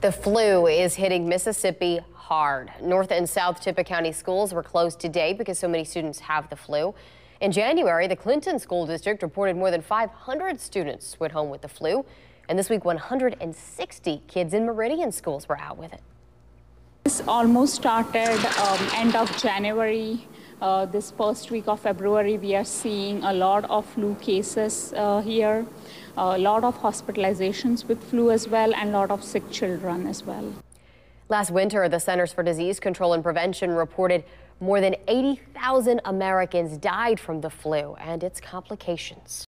The flu is hitting Mississippi hard. North and South Tippah County schools were closed today because so many students have the flu. In January, the Clinton School District reported more than 500 students went home with the flu. And this week, 160 kids in Meridian schools were out with it. This almost started um, end of January. Uh, this first week of February, we are seeing a lot of flu cases uh, here, a lot of hospitalizations with flu as well, and a lot of sick children as well. Last winter, the Centers for Disease Control and Prevention reported more than 80,000 Americans died from the flu and its complications.